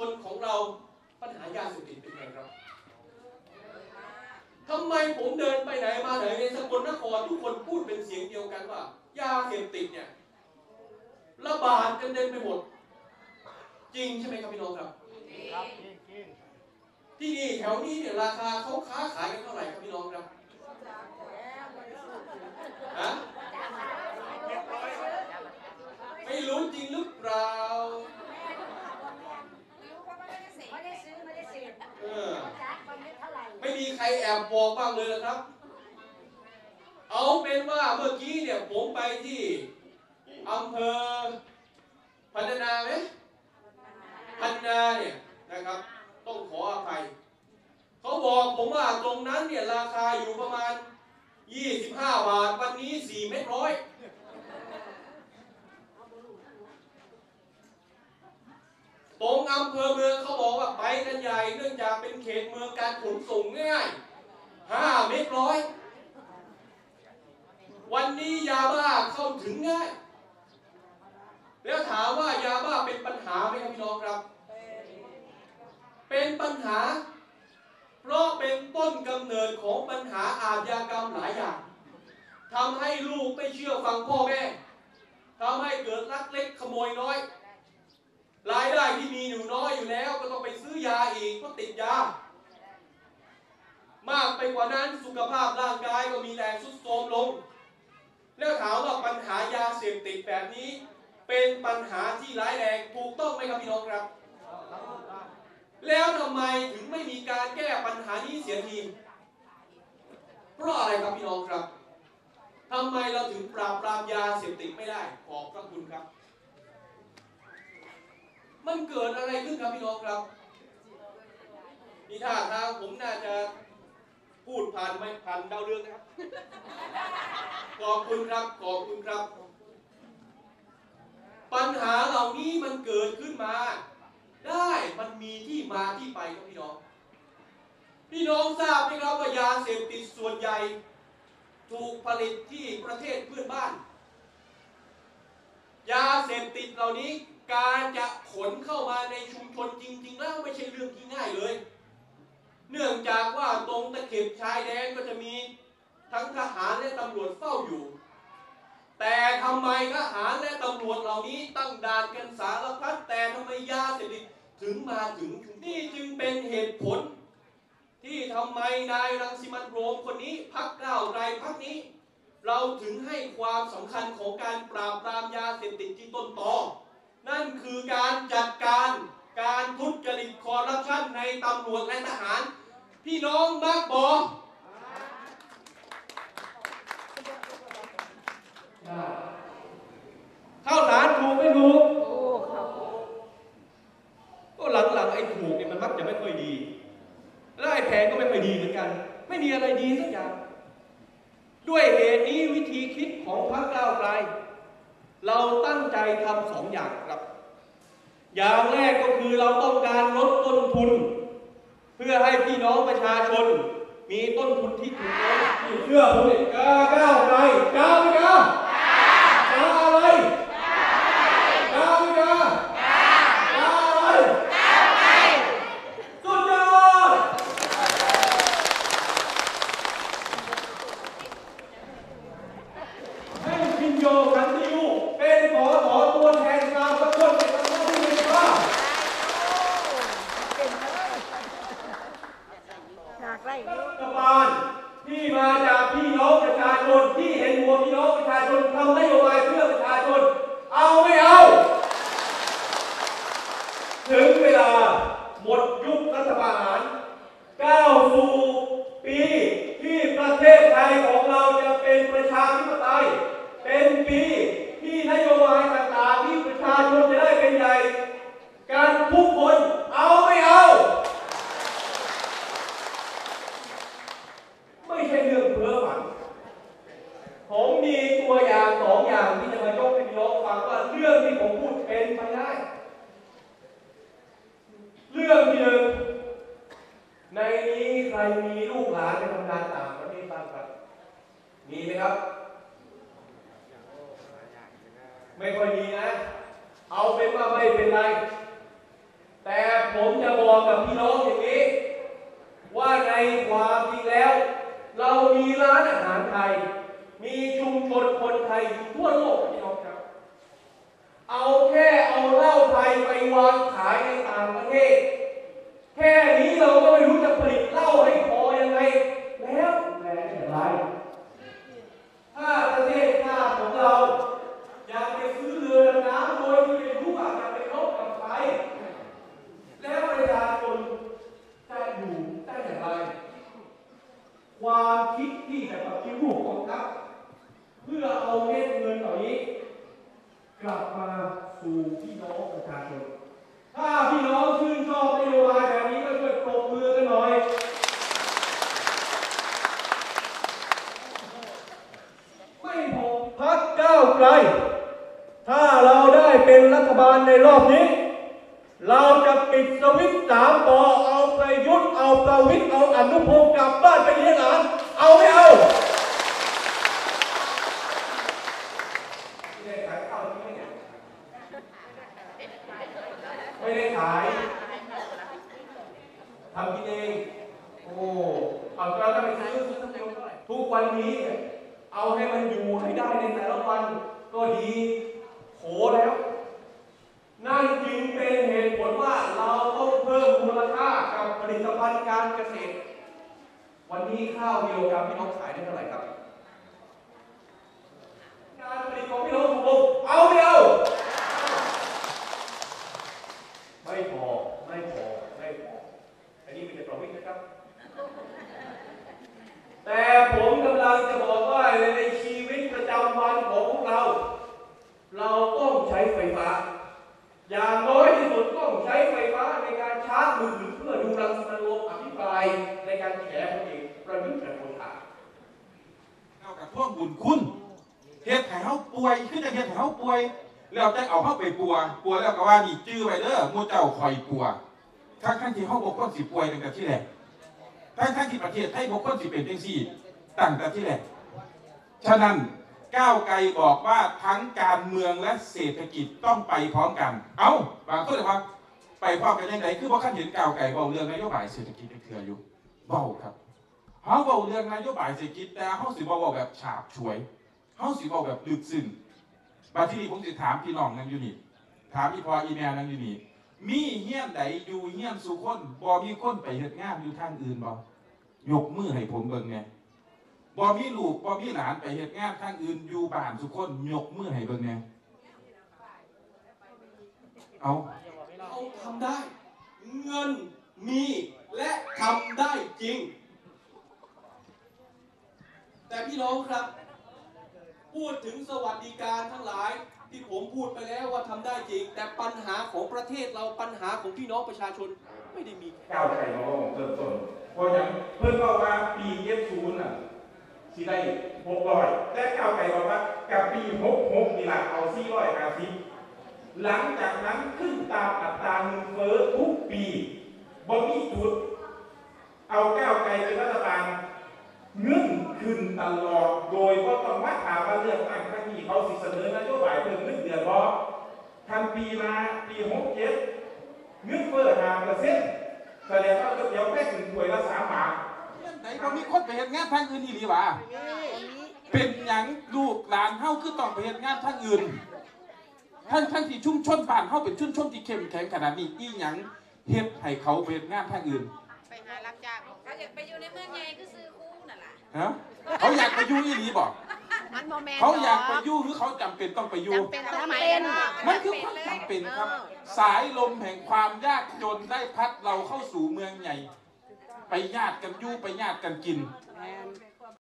คนของเราปัญหายาเสพติดเป็นไงครับทำไมผมเดินไปไหนมาไหนในสกลนครทุกคนพูดเป็นเสียงเดียวกันว่า ยาเสพติดเนี่ยระบาดกันเต็มไปหมด จริงใช่ไหมครับพี่น้องครับครับจริงจริงที่นี่แถวนี้เนี่ยราคาเขาค้าขายกันเท่าไหร่ครับพี่น้องครับฮะไม่รู้จริงหรือเปล่า เออ ไม่มีใคร แอบบอกบ้างเลยนะครับ เอาเป็นว่าเมื่อกี้เนี่ยผมไปที่อำเภอพัฒนาไหมพัฒนาเนี่ยนะครับ ต้องขออภัยเขาบอกผมว่าตรงนั้นเนี่ยราคาอยู่ประมาณ 25 บาท วันนี้ 4 เม็ดร้อยตรงอำเภอเมืองเขาบอกว่าไปกันใหญ่เนื่องจากเป็นเขตเมืองการขนส่งง่าย ห้าเมตรร้อย วันนี้ยาบ้าเข้าถึงง่าย แล้วถามว่ายาบ้าเป็นปัญหาไหมครับพี่น้องครับ เป็นปัญหา เพราะเป็นต้นกำเนิดของปัญหาอาชญากรรมหลายอย่างทำให้ลูกไม่เชื่อฟังพ่อแม่ทำให้เกิดลักเล็กขโมยน้อย รายได้ที่มีอยู่น้อยอยู่แล้ว ก็ต้องไปซื้อยาอีกก็ติดยา มากไปกว่านั้นสุขภาพร่างกายก็มีแต่ทรุดโทรมลง แล้วถามว่าปัญหายาเสพติดแบบนี้ เป็นปัญหาที่ร้ายแรงถูกต้องไหมครับพี่น้องครับ แล้วทำไมถึงไม่มีการแก้ปัญหานี้เสียทีเพราะอะไรครับพี่น้องครับทำไมเราถึงปราบปรามยาเสพติดไม่ได้ ขอบพระคุณครับ มันเกิดอะไรขึ้นครับพี่น้องครับนี่ท่าทางผมน่าจะ พูดผ่านไม่ผ่านดาวเรืองนะครับ ขอบคุณครับ ขอบคุณครับ ปัญหาเหล่านี้มันเกิดขึ้นมา ได้มันมีที่มาที่ไปครับพี่น้อง พี่น้องทราบไหมครับว่ายาเสพติดส่วนใหญ่ ถูกผลิตที่ประเทศเพื่อนบ้าน ยาเสพติดเหล่านี้การจะขนเข้ามาในชุมชนจริง ๆ แล้วไม่ใช่เรื่องที่ง่ายเลย เนื่องจากว่าตรงตะเข็บชายแดนก็จะมีทั้งทหารและตำรวจเฝ้าอยู่ แต่ทำไมทหารและตำรวจเหล่านี้ตั้งด่านกันสารพัดแต่ทำไมยาเสพติดถึงมาถึงนี่จึงเป็นเหตุผล ที่ทำไมนายรังสิมันโรมคนนี้พักก้าวไกลพักนี้ เราถึงให้ความสำคัญของการปราบปรามยาเสพติดที่ต้นตอนั่นคือการจัดการ การทุจริตคอร์รัปชันในตำรวจและทหาร พี่น้องมักบอกข้าวสารถูกไม่ถูกก็หลังๆไอ้ถูกเนี่ยมันมักจะไม่ค่อยดี และไอ้แพงก็ไม่ค่อยดีเหมือนกัน ไม่มีอะไรดีสักอย่าง ด้วยเหตุนี้วิธีคิดของพรรคก้าวไกล เราตั้งใจทำสองอย่างครับ อย่างแรกก็คือเราต้องการลดต้นทุน เพื่อให้พี่น้องประชาชน มีต้นทุนที่ถูกต้องเชื่อผลิตก้าวไกลก้าวไปก้าวล้าอะไรกล้าไม่กล้ากล้าอะไรสุดยอด ให้พินโยขันติยูเป็นขอขอตัวแทนชาวสกลในทำหน้าที่เป็นว่า จากไร่นี้ รัฐบาลที่มาจากพี่น้องประชาชนที่เห็นหัวพี่น้องประชาชนทำนโยบายเพื่อประชาชน เอาไม่เอา ถึงเวลาหมดยุครัฐประหารก้าวสู่ปีที่ประเทศไทยของเราจะเป็นประชาธิปไตย เป็นปีที่นโยบายต่างๆที่ประชาชนจะได้เป็นใหญ่ การทุกคนเอาไม่เอา ไม่ใช่เรื่องเพ้อฝัน ผมมีตัวอย่างสองอย่างที่จะมายกให้พี่น้องฟังว่าเรื่องที่ผมพูดเป็นไปได้ เรื่องที่หนึ่งในนี้ ใครมีลูกหลานไปทำงานต่างประเทศบ้างครับ มีไหมครับ ไม่ค่อยมีนะ เอาเป็นว่าไม่เป็นไร แต่ผมจะบอกกับพี่น้องอย่างนี้ ว่าในความจริงแล้ว เรามีร้านอาหารไทย มีชุมชนคนไทยอยู่ทั่วโลกพี่น้องครับ เอาแค่เอาเหล้าไทยไปวางขายในต่างประเทศ แค่นี้เราก็ไม่รู้จะผลิตเหล้าให้พอยังไง แล้วแต่อย่างไร ถ้าประเทศชาติของเรา อยากไปซื้อเรือดำน้ำโดยที่ไม่รู้ว่าจะไปรบกับใคร แล้วประชาชนจะอยู่ได้อย่างไร คิดที่จะปฏิรูปกองทัพเพื่อเอาเม็ดเงินเหล่านี้ กลับมาสู่พี่น้องประชาชน ถ้าพี่น้องชื่นชอบนโยบายแบบนี้ก็ช่วยปรบมือกันหน่อยไม่พอพักก้าวไกล ถ้าเราได้เป็นรัฐบาลในรอบนี้ เราจะปิดสวิตช์สามปอเอาประยุทธ์เอาประวิทย์เอาอนุพงศ์กลับบ้านไปเลี้ยงหลาน เอาไม่เอาไม่ได้ขายข้าวที่ไม่เนี่ยไม่ได้ขายทำกินเองโอ้เอาเราจะไปซื้อทุกวันนี้เนี่ยเอาให้มันอยู่ให้ได้ในแต่ละวันก็ดีโหแล้ว นั่นจึงเป็นเหตุผลว่าเราต้องเพิ่มมูลค่ากับผลิตภัณฑ์การเกษตร วันนี้ข้าว กิโลกรัมพี่น้องขายได้เท่าไหร่ครับ การผลิตของพี่น้องถูกลงเอาไม่เอาไม่พอ ไม่พอ ไม่พอ อันนี้เป็นประวิตรนะครับ แต่ผมกำลังจะบอกว่าในชีวิตประจำวันของพวกเรา เราต้องใช้ไฟฟ้า อย่างน้อยที่สุดต้องใช้ไฟฟ้าในการชาร์จมือถือเพื่อดูรังสรวมอภิปรายในการแฉพลเอก ประยุทธ์จันทร์โอชาเอากับพวกบุญคุณเฮ็ดให้เฮาป่วยคือจะเฮ็ดให้เฮาป่วยแล้วจะเอาเฮาไปปัวปัวแล้วก็ว่านี่จื้อไว้เด้อมู่เจ้าคอยปัวทั้งทั้งที่เฮาบ่ควรสิป่วยตั้งแต่ที่แรกทั้งทั้งที่ประเทศไทยบ่ควรสิเป็นจังซี่ตั้งแต่ที่แรกฉะนั้นก้าวไกลบอกว่าทั้งการเมืองและเศรษฐกิจต้องไปพร้อมกัน เอ้าบางคนเลยว่าไปพร้อมกันยังไงคือบ่คันเห็นก้าวไกลเว้าเรื่องนโยบายเศรษฐกิจเทื่ออยู่เว้าครับ เฮาเว้าเรื่องนโยบายเศรษฐกิจแต่เฮาสิบ่เว้าแบบฉาบฉวยเฮาสิเว้าแบบลึกซึ้งบัดทีนี้ผมสิถามพี่น้องนั่งอยู่นี่ถามอีพออีแม่นั่งอยู่นี่มีเฮี้ยนใดอยู่เฮี้ยนสุคนบ่มีคนไปเฮ็ดงานอยู่ทางอื่นบ่ยกมือให้ผมเบิ่งแหน่บ่มีลูกบ่มีหลานไปเฮ็ดงานทางอื่นอยู่บ้านสุคนยกมือให้เบิ่งแหน่เอาเราทำได้ เงินมีและทำได้จริง แต่พี่น้องครับ พูดถึงสวัสดิการทั้งหลายที่ผมพูดไปแล้วว่าทำได้จริง แต่ปัญหาของประเทศเราปัญหาของพี่น้องประชาชนไม่ได้มีก้าวไกลมาว่าเริ่มต้นเพราะยังเพิ่นบอกว่าปีเจ็ดศูนย์น่ะสิได้หกร้อยแต่ก้าวไกลบอกว่ากับปีหกหกนี่ล่ะเอาสี่ร้อยห้าสิบหลังจากนั้นขึ้นตามอัตราเงินเฟ้อทุกปีบ่มีจุด เอาก้าวไกลเป็นรัฐบาลเงื่อน ขึ้นตลอด โดยว่าต้องมาถามว่าเรื่องตั้งครั้งนี้เขาสิเสนอนโยบายเพิ่มเงินเดือนบ่ทันปีมาปีหกเจ็ดเงินเฟ้อห้าเปอร์เซ็นต์แสดงว่าเดี๋ยวแค่ถึงถ้วยละสามบาทไหนบ่มีคนไปเฮ็ดงานทางอื่นอีหลีวะเป็นหยังลูกหลานเฮาคือต้องไปเฮ็ดงานทางอื่นทั้งทั้งที่ชุมชนบ้านเฮาเป็นชุมชนที่เข้มแข็งขนาดนี้อีหยังเฮ็ดให้เขาไปเฮ็ดงานทางอื่น ไปหารับจ้างเขาอยากไปอยู่ในเมืองใหญ่ก็ซื้อคู่นั่นแหละฮะ เขาอยากไปอยู่อีหลีบ่มันโมแมนเขาอยากไปอยู่หรือเขาจำเป็นต้องไปอยู่จำเป็นต้องไปเนาะมันคือความจำเป็นครับ สายลมแห่งความยากจนได้พัดเราเข้าสู่เมืองใหญ่ ไปญาติกันอยู่ไปญาติกันกินแมน